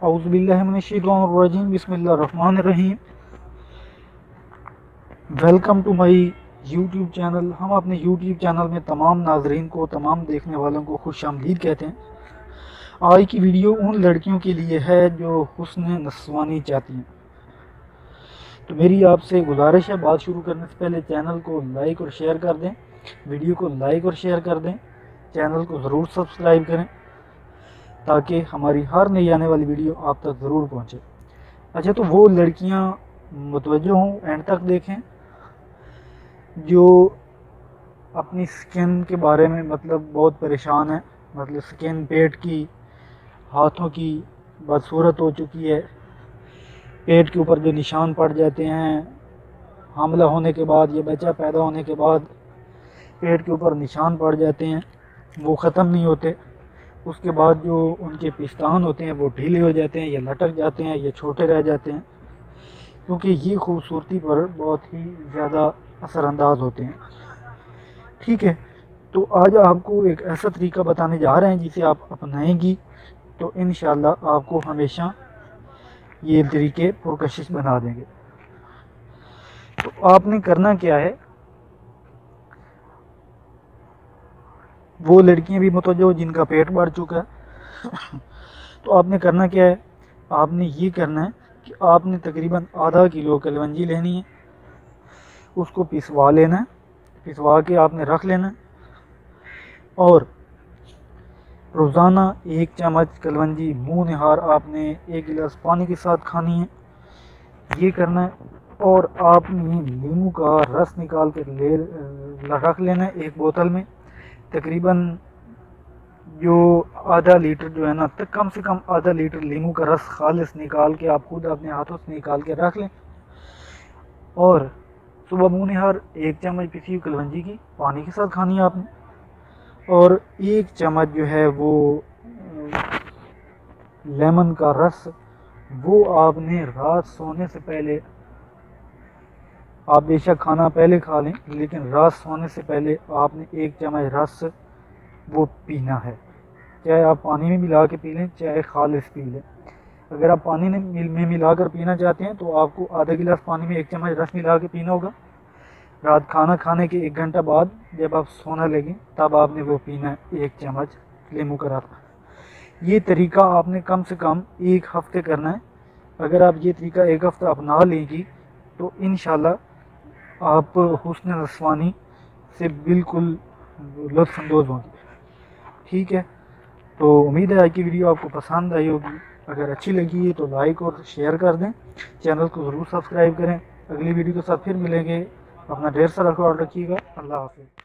अउज़बिल्लिनशैतानिर्रजीम बिस्मिल्लाहिर्रहमानिर्रहीम welcome to my YouTube channel. हम अपने यूट्यूब चैनल में तमाम नाजरीन को, तमाम देखने वालों को खुश आमदीद कहते हैं। आज की वीडियो उन लड़कियों के लिए है जो हुसन नसवानी चाहती हैं। तो मेरी आपसे गुजारिश है, बात शुरू करने से पहले चैनल को लाइक और शेयर कर दें, वीडियो को लाइक और शेयर कर दें, चैनल को ज़रूर सब्सक्राइब करें। ताकि हमारी हर नई आने वाली वीडियो आप तक ज़रूर पहुँचे। अच्छा तो वो लड़कियाँ मुतवजो हों एंड तक देखें, जो अपनी स्किन के बारे में मतलब बहुत परेशान है मतलब स्किन पेट की, हाथों की बदसूरत हो चुकी है, पेट के ऊपर जो निशान पड़ जाते हैं, हमला होने के बाद या बच्चा पैदा होने के बाद पेट के ऊपर निशान पड़ जाते हैं, वो ख़त्म नहीं होते। उसके बाद जो उनके पिस्तान होते हैं, वो ढीले हो जाते हैं, या लटक जाते हैं, या छोटे रह जाते हैं, क्योंकि ये खूबसूरती पर बहुत ही ज़्यादा असरानंदाज होते हैं। ठीक है तो आज आपको एक ऐसा तरीका बताने जा रहे हैं जिसे आप अपनाएँगी तो इन आपको हमेशा ये तरीके पुरकशिश बना देंगे। तो आपने करना क्या है? वो लड़कियाँ भी मतवजो जिनका पेट बढ़ चुका है। तो आपने करना क्या है? आपने ये करना है कि आपने तकरीबन आधा किलो कलवंजी लेनी है। उसको पिसवा लेना है। पिसवा के आपने रख लेना है। और रोज़ाना एक चम्मच कलवंजी मुँह निहार आपने एक गिलास पानी के साथ खानी है। ये करना है और आपने नींबू का रस निकाल कर ले, रख लेना है एक बोतल में। तकरीबन जो आधा लीटर जो है ना, तक कम से कम आधा लीटर लीमू का रस खालिश निकाल के आप खुद अपने हाथों से निकाल के रख लें। और सुबह मुँह निहार एक चम्मच पिसी हुई कलवंजी की पानी के साथ खानी है आपने। और एक चम्मच जो है वो, लेमन का रस, वो आपने रात सोने से पहले आप बेशक खाना पहले खा लें, लेकिन रस होने से पहले आपने एक चम्मच रस, वो पीना है। चाहे आप पानी में मिला के पी लें, चाहे खालिश पी लें। अगर आप पानी में मिला कर पीना चाहते हैं तो आपको आधा गिलास पानी में एक चम्मच रस मिला के पीना होगा। रात खाना खाने के एक घंटा बाद जब आप सोना लगे, तब आपने वो पीना है एक चम्मच लेमू का रस। ये तरीका आपने कम से कम एक हफ़्ते करना है। अगर आप ये तरीका एक हफ़्ता अपना लेंगी तो इन आप हुसन रसवानी से बिल्कुल लुफानंदोज होंगे। ठीक है? तो उम्मीद है आज की वीडियो आपको पसंद आई होगी। अगर अच्छी लगी है तो लाइक और शेयर कर दें। चैनल को ज़रूर सब्सक्राइब करें। अगली वीडियो के साथ फिर मिलेंगे। अपना ढेर सारा ख्याल रखिएगा। अल्लाह हाफिज़।